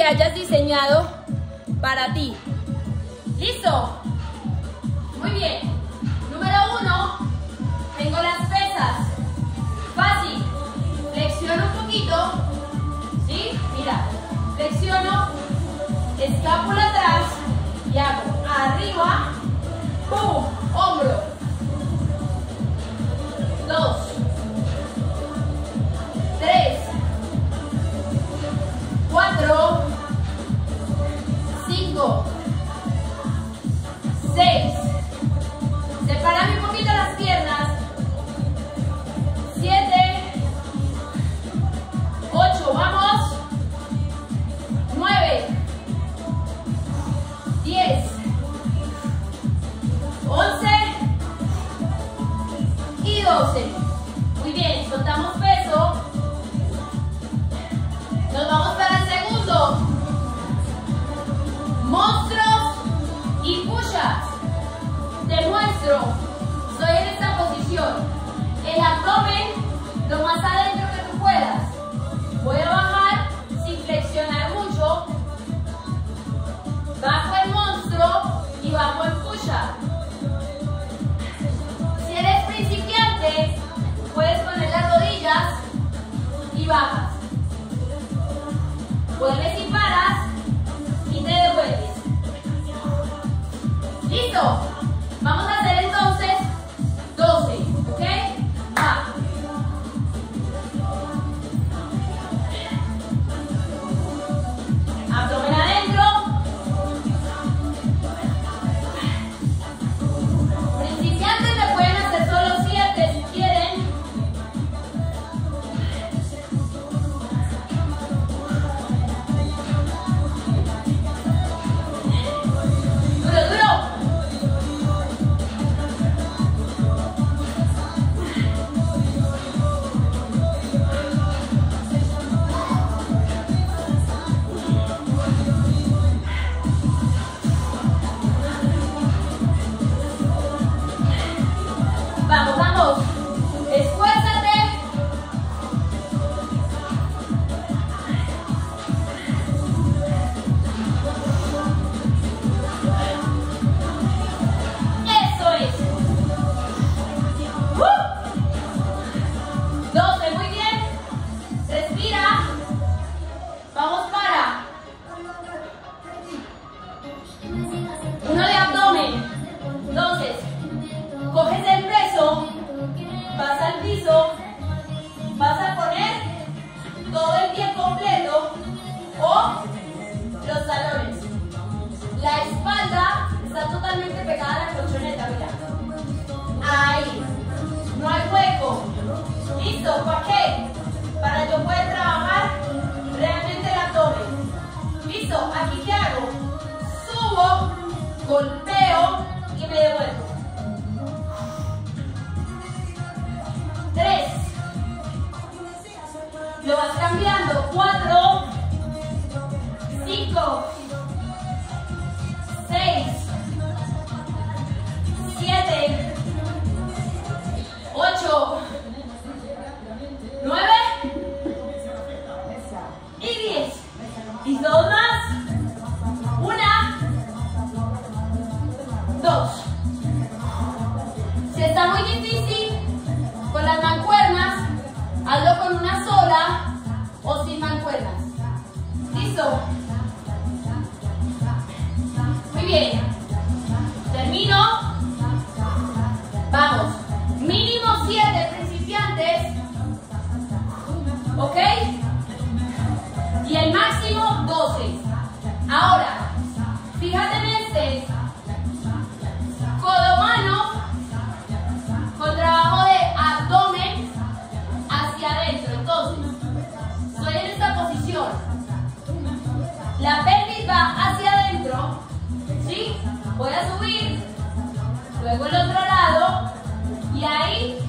que hayas diseñado para ti. ¿Listo? Muy bien. Número uno, tengo las pesas. Fácil. Flexiono un poquito. ¿Sí? Mira. Flexiono. Escápula atrás. Y hago arriba. ¡Pum! Hombro. Vuelves La pelvis va hacia adentro. ¿Sí? Voy a subir. Luego el otro lado. Y ahí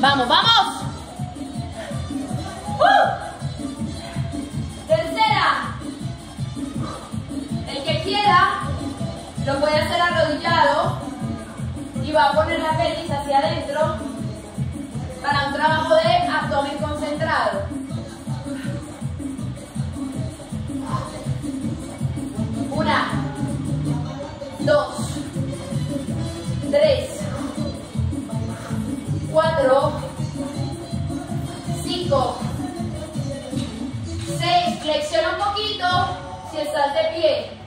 Vamos, vamos. ¡Uh! Tercera. El que quiera lo puede hacer arrodillado y va a poner la pelvis hacia adentro para un trabajo de abdomen concentrado. Una, dos, tres, cuatro, estás de pie.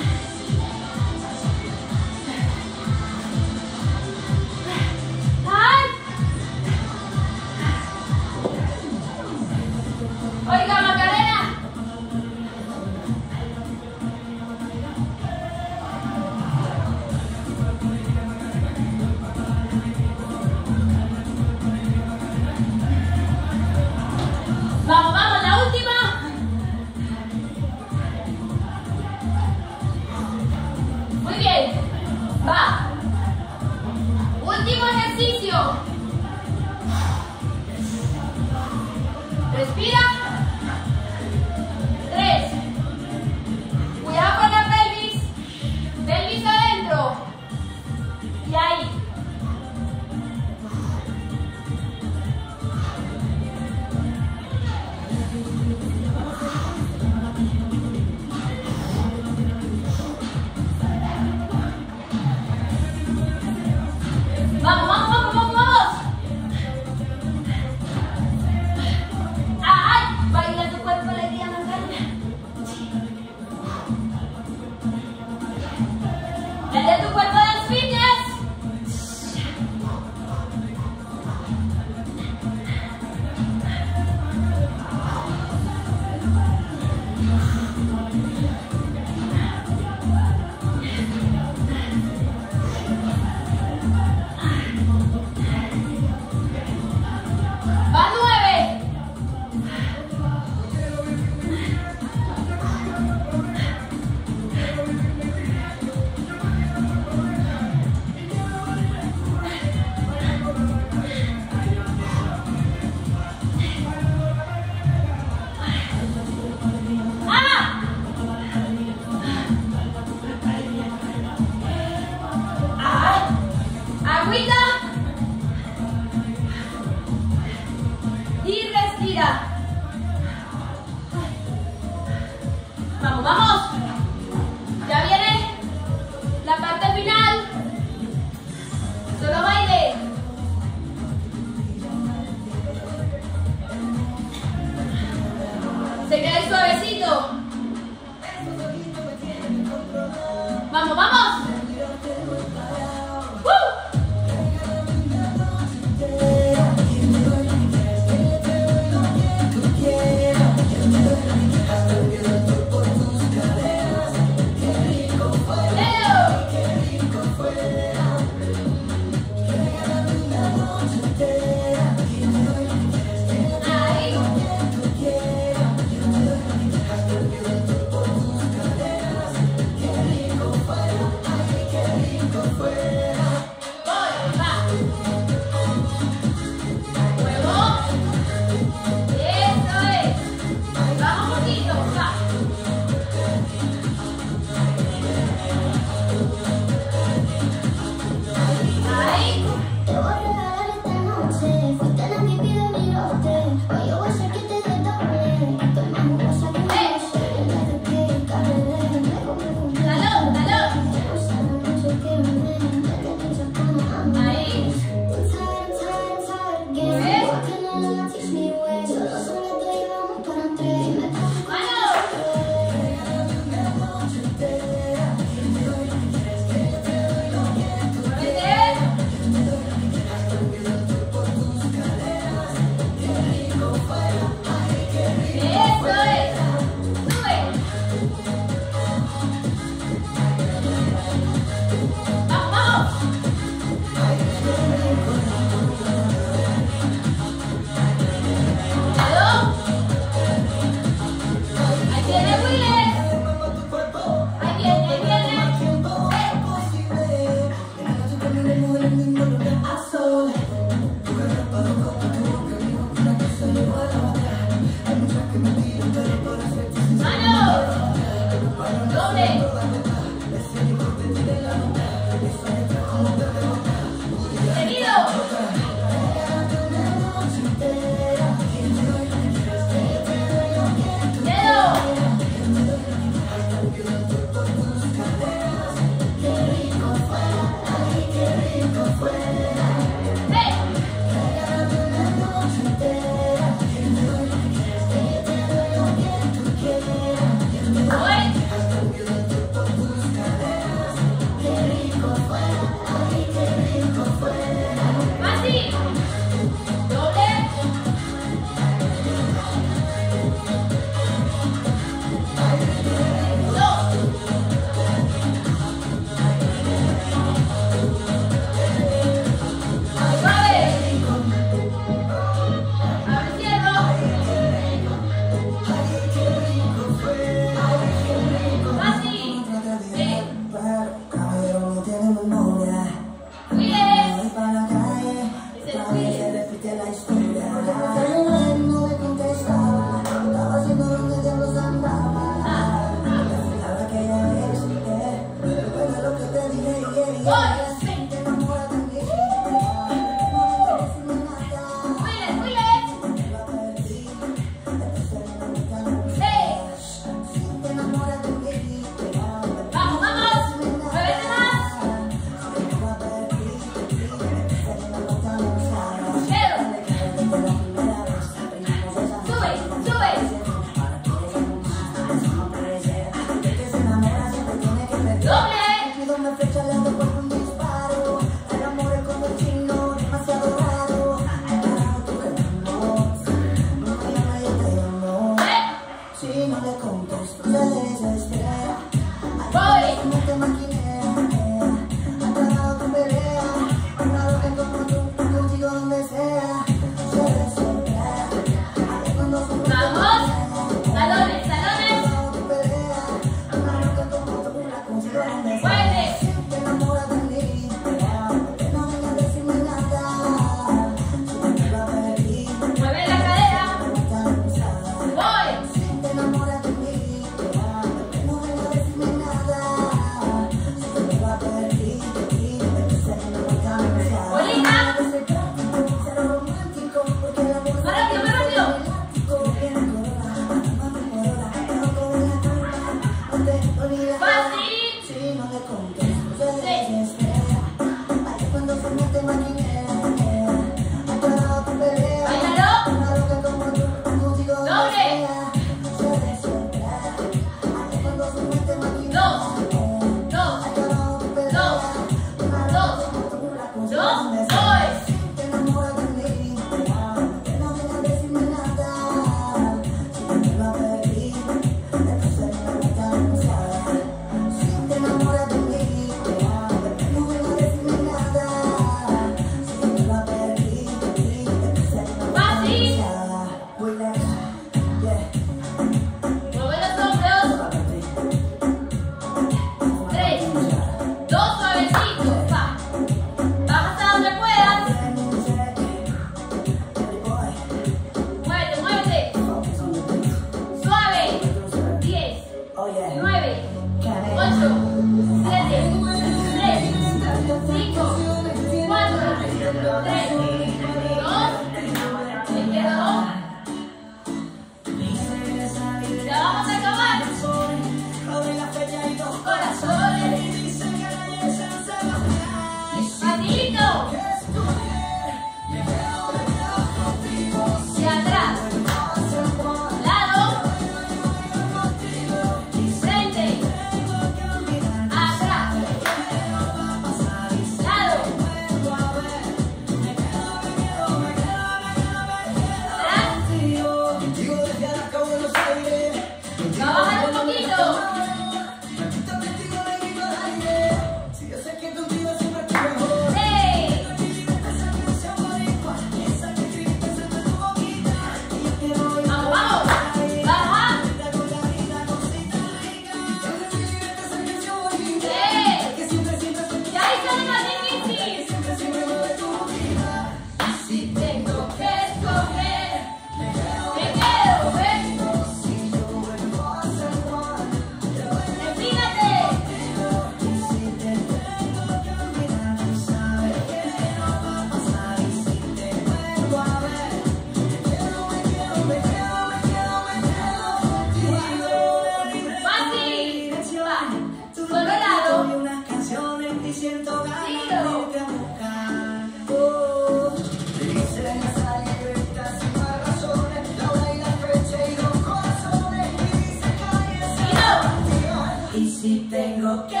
Okay.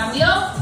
Suscribirse